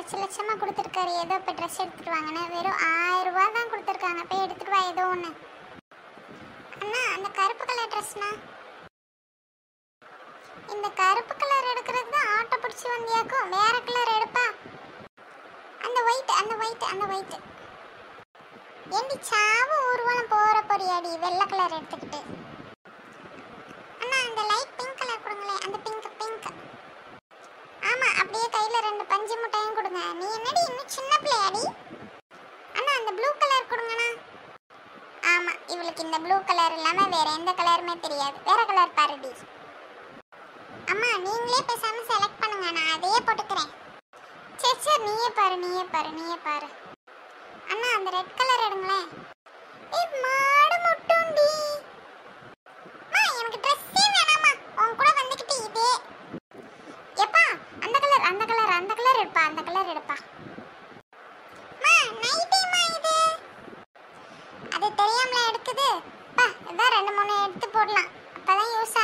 லட்ச லட்சமாக கொடுத்துருக்காரு. ஏதோ இப்போ ட்ரெஸ் எடுத்துகிட்டு வாங்கன்னு. வெறும் ஆயிரம் தான் கொடுத்துருக்காங்க. போய் எடுத்துகிட்டு வா ஏதோ ஒன்று அண்ணா அந்த கருப்பு கலர் ட்ரெஸ்னா இந்த கருப்பு கலர் எடுக்கிறது தான் ஆட்டோ பிடிச்சி வந்தியாக்கும். வேற கலர் எடுப்பா. அந்த ஒயிட் அந்த ஒயிட் அந்த ஒயிட் ஏண்டி சாவு ஊர்வலம் போகிற பொரியாடி வெள்ளை கலர் எடுத்துக்கிட்டு அண்ணா அந்த லைட் பிங்க் கலர் கொடுங்களேன் அந்த பிங்க் பிங்க் ஆமா ரெண்டு பஞ்சு முட்டையும் கொடுங்க. நீ என்னடி இன்னும் சின்ன பிள்ளையாடி? அண்ணா அந்த ப்ளூ கலர் கொடுங்கண்ணா. ஆமா இவளுக்கு இந்த ப்ளூ கலர் இல்லாம வேற எந்த கலருமே தெரியாது. வேற கலர் பாருடி. அம்மா நீங்களே பேசாம செலக்ட் பண்ணுங்க. நான் அதையே போட்டுக்கிறேன். சரி சரி நீயே பாரு நீயே பாரு நீயே பாரு. அண்ணா அந்த ரெட் கலர் எடுங்களேன். ஏம்மா கலர் அந்த கலர் எடுப்பா. அந்த கலர் எடுப்பா இது? அது தெரியாமல எடுக்குது. பா இதான் ரெண்டு மூணு எடுத்து போடலாம். அப்பதான் யூஸ்